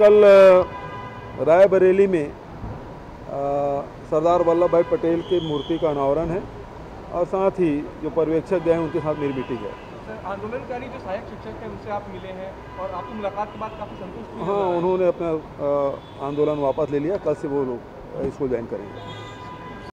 कल रायबरेली में सरदार वल्लभ भाई पटेल की मूर्ति का अनावरण है और साथ ही जो पर्यवेक्षक गए हैं उनके साथ मेरी मीटिंग है। सर आंदोलनकारी जो सहायक शिक्षक हैं उनसे आप मिले हैं और आपकी मुलाकात के बाद काफ़ी संतुष्ट हाँ उन्होंने अपना आंदोलन वापस ले लिया। कल से वो लोग स्कूल ज्वाइन करेंगे।